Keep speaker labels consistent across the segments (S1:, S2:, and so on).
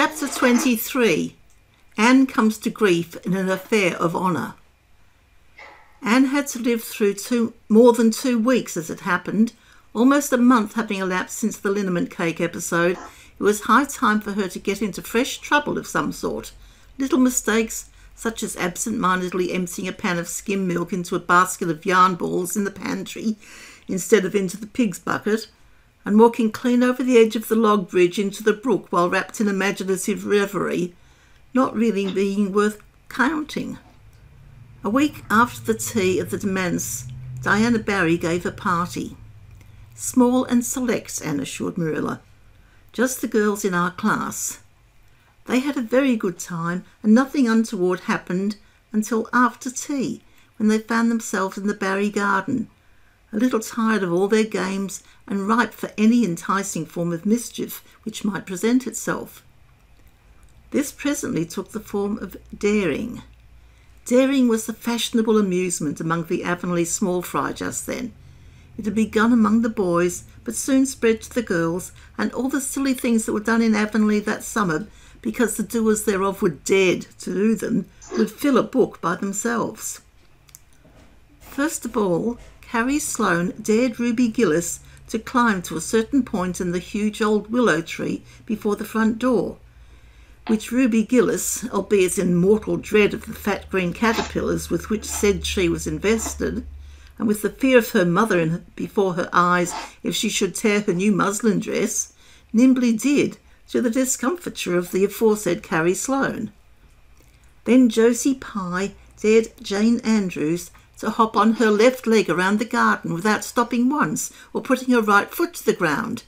S1: Chapter 23 Anne comes to grief in an affair of honour. Anne had to live through two, more than two weeks as it happened, almost a month having elapsed since the liniment cake episode. It was high time for her to get into fresh trouble of some sort. Little mistakes, such as absent mindedly emptying a pan of skim milk into a basket of yarn balls in the pantry instead of into the pig's bucket, and walking clean over the edge of the log bridge into the brook while wrapped in imaginative reverie, not really being worth counting. A week after the tea at the manse, Diana Barry gave a party. Small and select, Anne assured Marilla. Just the girls in our class. They had a very good time, and nothing untoward happened until after tea, when they found themselves in the Barry garden, a little tired of all their games and ripe for any enticing form of mischief which might present itself. This presently took the form of daring. Daring was the fashionable amusement among the Avonlea small fry just then. It had begun among the boys, but soon spread to the girls, and all the silly things that were done in Avonlea that summer, because the doers thereof were dared to do them, would fill a book by themselves. First of all, Carrie Sloane dared Ruby Gillis to climb to a certain point in the huge old willow tree before the front door, which Ruby Gillis, albeit in mortal dread of the fat green caterpillars with which said tree was invested, and with the fear of her mother in, before her eyes if she should tear her new muslin dress, nimbly did, to the discomfiture of the aforesaid Carrie Sloane. Then Josie Pye dared Jane Andrews to hop on her left leg around the garden without stopping once or putting her right foot to the ground,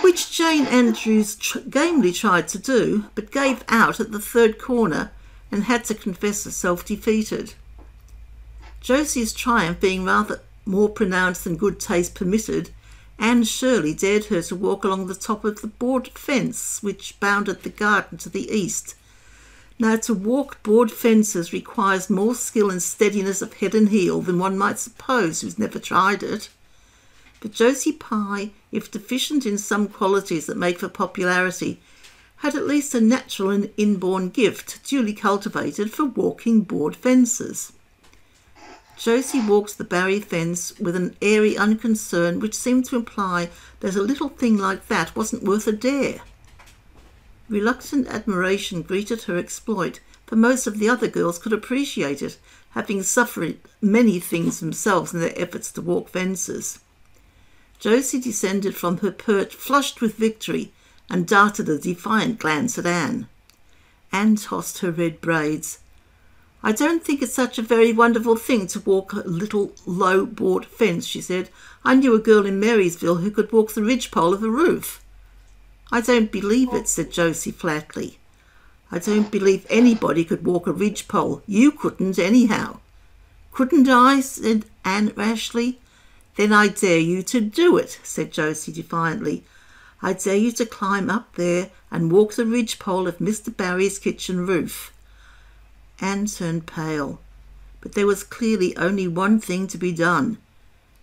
S1: which Jane Andrews gamely tried to do, but gave out at the third corner and had to confess herself defeated. Josie's triumph being rather more pronounced than good taste permitted, Anne Shirley dared her to walk along the top of the board fence which bounded the garden to the east now, to walk board fences requires more skill and steadiness of head and heel than one might suppose who's never tried it. But Josie Pye, if deficient in some qualities that make for popularity, had at least a natural and inborn gift, duly cultivated, for walking board fences. Josie walked the Barry fence with an airy unconcern which seemed to imply that a little thing like that wasn't worth a dare. Reluctant admiration greeted her exploit, for most of the other girls could appreciate it, having suffered many things themselves in their efforts to walk fences. Josie descended from her perch flushed with victory and darted a defiant glance at Anne. Anne tossed her red braids. I don't think it's such a very wonderful thing to walk a little low board fence, she said. I knew a girl in Marysville who could walk the ridgepole of a roof. I don't believe it, said Josie flatly. I don't believe anybody could walk a ridgepole. You couldn't, anyhow. Couldn't I? said Anne rashly. Then I dare you to do it, said Josie defiantly. I dare you to climb up there and walk the ridgepole of Mr. Barry's kitchen roof. Anne turned pale, but there was clearly only one thing to be done.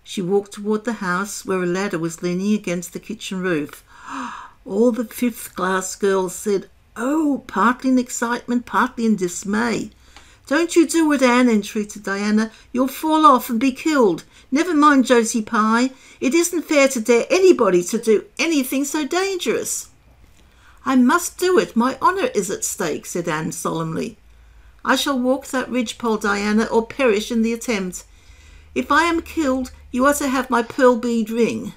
S1: She walked toward the house where a ladder was leaning against the kitchen roof. Ah, All the fifth class girls said, Oh, partly in excitement, partly in dismay. Don't you do it, Anne, entreated Diana. You'll fall off and be killed. Never mind Josie Pye. It isn't fair to dare anybody to do anything so dangerous. I must do it. My honour is at stake, said Anne solemnly. I shall walk that ridgepole, Diana, or perish in the attempt. If I am killed, you are to have my pearl bead ring.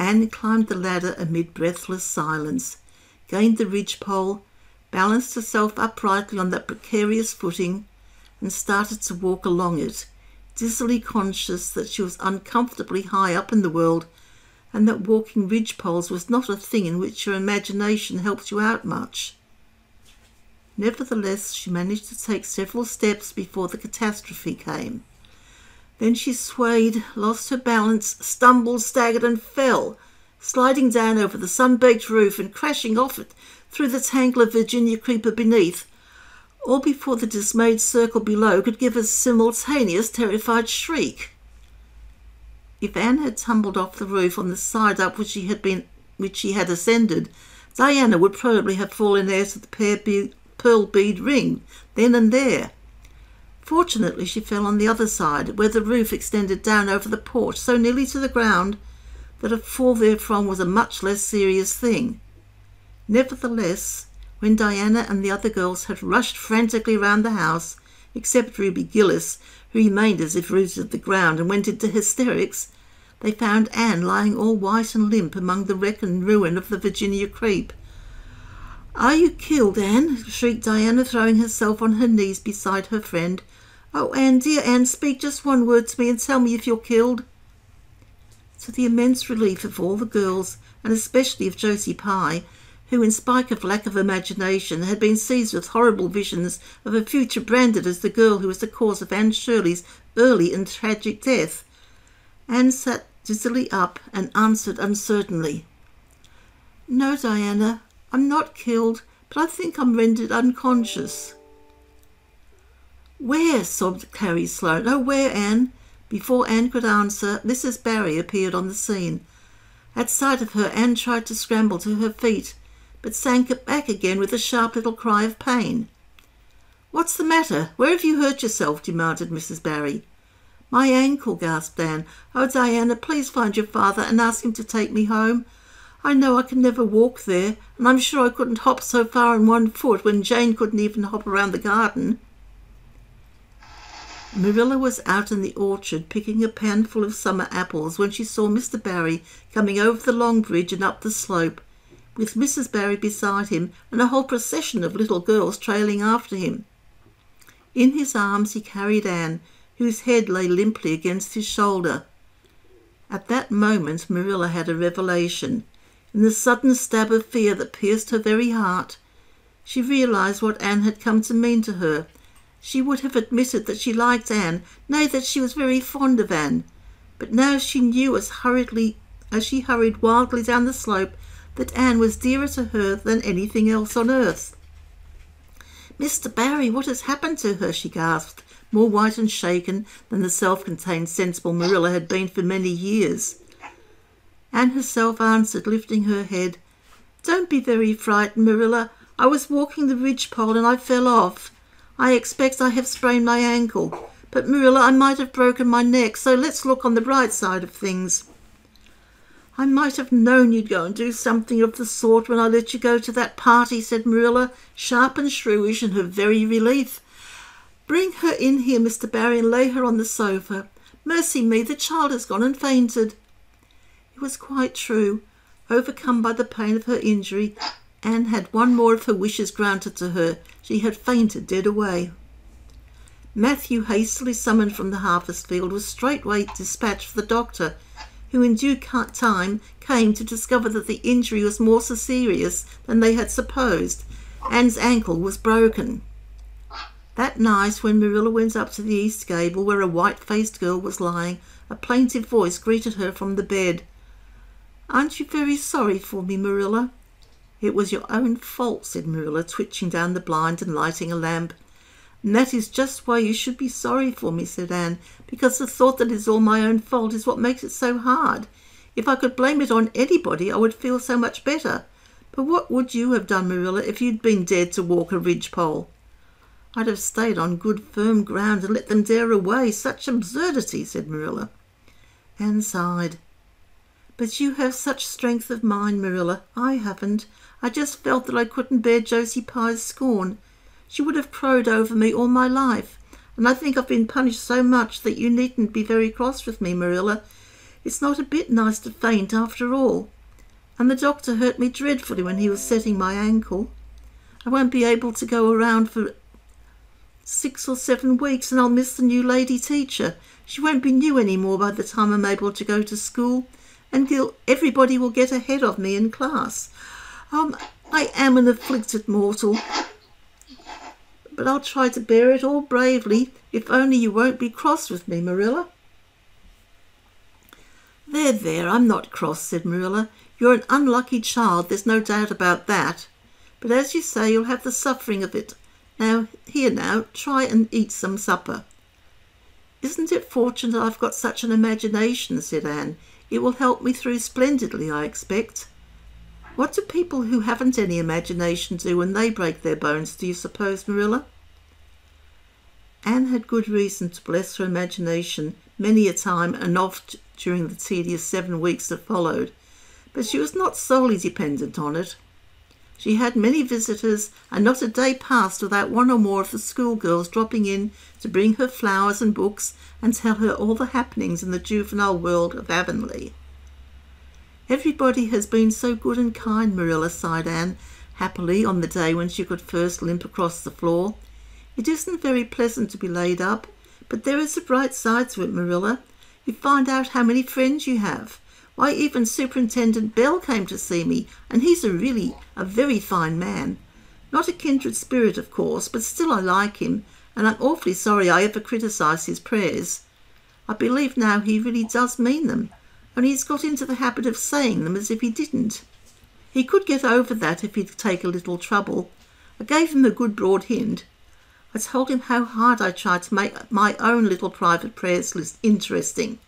S1: Anne climbed the ladder amid breathless silence, gained the ridgepole, balanced herself uprightly on that precarious footing, and started to walk along it, dizzily conscious that she was uncomfortably high up in the world, and that walking ridgepoles was not a thing in which your imagination helped you out much. Nevertheless, she managed to take several steps before the catastrophe came. Then she swayed, lost her balance, stumbled, staggered, and fell, sliding down over the sun-baked roof and crashing off it through the tangle of Virginia creeper beneath, all before the dismayed circle below could give a simultaneous terrified shriek. If Anne had tumbled off the roof on the side up which she had been which she had ascended, Diana would probably have fallen heir to the pearl bead ring then and there. Fortunately, she fell on the other side, where the roof extended down over the porch so nearly to the ground that a fall therefrom was a much less serious thing. Nevertheless, when Diana and the other girls had rushed frantically round the house, except Ruby Gillis, who remained as if rooted to the ground and went into hysterics, they found Anne lying all white and limp among the wreck and ruin of the Virginia creep. Are you killed, Anne? shrieked Diana, throwing herself on her knees beside her friend. Oh, Anne, dear Anne, speak just one word to me and tell me if you're killed. To the immense relief of all the girls, and especially of Josie Pye, who, in spite of lack of imagination, had been seized with horrible visions of a future branded as the girl who was the cause of Anne Shirley's early and tragic death, Anne sat dizzily up and answered uncertainly. No, Diana, I'm not killed, but I think I'm rendered unconscious. Where? sobbed Carrie Sloane. Oh, where, Anne? Before Anne could answer, Mrs. Barry appeared on the scene. At sight of her, Anne tried to scramble to her feet, but sank back again with a sharp little cry of pain. What's the matter? Where have you hurt yourself? demanded Mrs. Barry. My ankle, gasped Anne. Oh, Diana, please find your father and ask him to take me home. I know I can never walk there, and I'm sure I couldn't hop so far on one foot when Jane couldn't even hop around the garden. Marilla was out in the orchard picking a panful of summer apples when she saw Mr. Barry coming over the long bridge and up the slope, with Mrs. Barry beside him and a whole procession of little girls trailing after him. In his arms he carried Anne, whose head lay limply against his shoulder. At that moment Marilla had a revelation. In the sudden stab of fear that pierced her very heart, she realized what Anne had come to mean to her. She would have admitted that she liked Anne, nay, that she was very fond of Anne. But now she knew as hurriedly as she hurried wildly down the slope that Anne was dearer to her than anything else on earth. Mr. Barry, what has happened to her? she gasped, more white and shaken than the self-contained, sensible Marilla had been for many years. Anne herself answered, lifting her head. Don't be very frightened, Marilla. I was walking the ridgepole and I fell off. I expect I have sprained my ankle. But Marilla, I might have broken my neck, so let's look on the bright side of things. I might have known you'd go and do something of the sort when I let you go to that party, said Marilla, sharp and shrewish in her very relief. Bring her in here, Mr. Barry, and lay her on the sofa. Mercy me, the child has gone and fainted. It was quite true. Overcome by the pain of her injury, Anne had one more of her wishes granted to her. She had fainted dead away. Matthew, hastily summoned from the harvest field, was straightway dispatched for the doctor, who in due time came to discover that the injury was more serious than they had supposed. Anne's ankle was broken. That night, when Marilla went up to the east gable where a white-faced girl was lying, a plaintive voice greeted her from the bed. Aren't you very sorry for me, Marilla? It was your own fault, said Marilla, twitching down the blind and lighting a lamp. And that is just why you should be sorry for me, said Anne, because the thought that it's all my own fault is what makes it so hard. If I could blame it on anybody, I would feel so much better. But what would you have done, Marilla, if you'd been dared to walk a ridgepole? I'd have stayed on good firm ground and let them dare away. Such absurdity, said Marilla. Anne sighed. But you have such strength of mind, Marilla. I haven't. I just felt that I couldn't bear Josie Pye's scorn. She would have crowed over me all my life, and I think I've been punished so much that you needn't be very cross with me, Marilla. It's not a bit nice to faint after all. And the doctor hurt me dreadfully when he was setting my ankle. I won't be able to go around for six or seven weeks, and I'll miss the new lady teacher. She won't be new any more by the time I'm able to go to school, and everybody will get ahead of me in class. Um, I am an afflicted mortal, but I'll try to bear it all bravely, if only you won't be cross with me, Marilla. There, there, I'm not cross, said Marilla. You're an unlucky child, there's no doubt about that. But as you say, you'll have the suffering of it. Now, here now, try and eat some supper. Isn't it fortunate I've got such an imagination, said Anne. It will help me through splendidly, I expect. What do people who haven't any imagination do when they break their bones, do you suppose, Marilla? Anne had good reason to bless her imagination many a time and oft during the tedious seven weeks that followed, but she was not solely dependent on it. She had many visitors, and not a day passed without one or more of the schoolgirls dropping in to bring her flowers and books and tell her all the happenings in the juvenile world of Avonlea. Everybody has been so good and kind, Marilla sighed Anne happily on the day when she could first limp across the floor. It isn't very pleasant to be laid up, but there is a bright side to it, Marilla. You find out how many friends you have. Why, even Superintendent Bell came to see me, and he's a really a very fine man. Not a kindred spirit, of course, but still I like him, and I'm awfully sorry I ever criticised his prayers. I believe now he really does mean them, only he's got into the habit of saying them as if he didn't. He could get over that if he'd take a little trouble. I gave him a good broad hint. I told him how hard I tried to make my own little private prayers list interesting.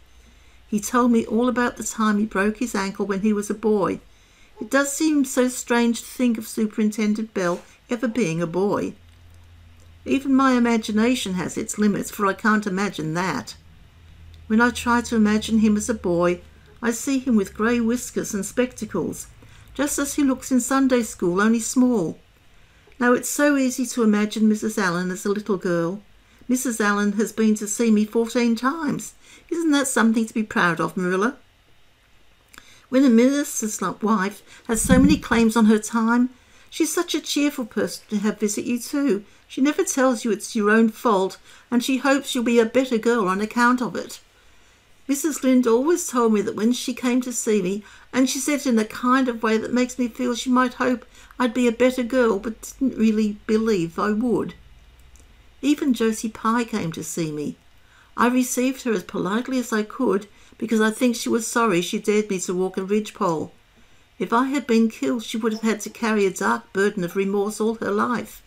S1: He told me all about the time he broke his ankle when he was a boy. It does seem so strange to think of Superintendent Bell ever being a boy. Even my imagination has its limits, for I can't imagine that. When I try to imagine him as a boy, I see him with grey whiskers and spectacles, just as he looks in Sunday school, only small. Now it's so easy to imagine Mrs. Allen as a little girl. Mrs. Allen has been to see me fourteen times. Isn't that something to be proud of, Marilla? When a minister's wife has so many claims on her time, she's such a cheerful person to have visit you too. She never tells you it's your own fault, and she hopes you'll be a better girl on account of it. Mrs. Lynde always told me that when she came to see me, and she said it in a kind of way that makes me feel she might hope I'd be a better girl, but didn't really believe I would. Even Josie Pye came to see me. I received her as politely as I could because I think she was sorry she dared me to walk a ridgepole. If I had been killed, she would have had to carry a dark burden of remorse all her life.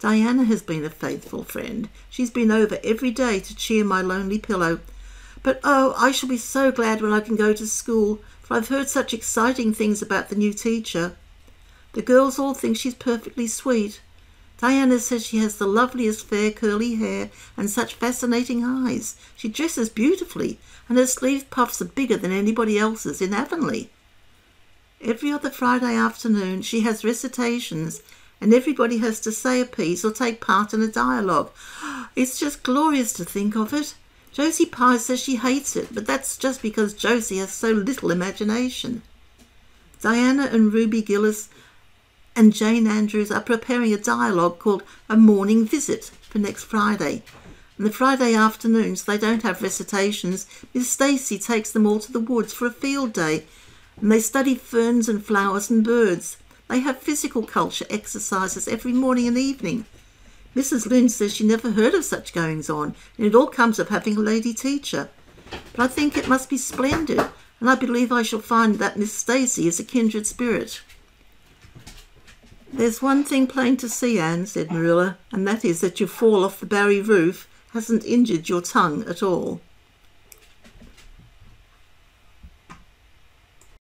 S1: Diana has been a faithful friend. She's been over every day to cheer my lonely pillow. But oh, I shall be so glad when I can go to school, for I've heard such exciting things about the new teacher. The girls all think she's perfectly sweet. Diana says she has the loveliest fair curly hair and such fascinating eyes. She dresses beautifully, and her sleeve puffs are bigger than anybody else's in Avonlea. Every other Friday afternoon she has recitations, and everybody has to say a piece or take part in a dialogue. It's just glorious to think of it. Josie Pye says she hates it, but that's just because Josie has so little imagination. Diana and Ruby Gillis and Jane Andrews are preparing a dialogue called A Morning Visit for next Friday. And the Friday afternoons they don't have recitations. Miss Stacy takes them all to the woods for a field day, and they study ferns and flowers and birds. They have physical culture exercises every morning and evening. Mrs. Lynde says she never heard of such goings on, and it all comes of having a lady teacher. But I think it must be splendid, and I believe I shall find that Miss Stacy is a kindred spirit. There's one thing plain to see, Anne, said Marilla, and that is that your fall off the Barry roof hasn't injured your tongue at all.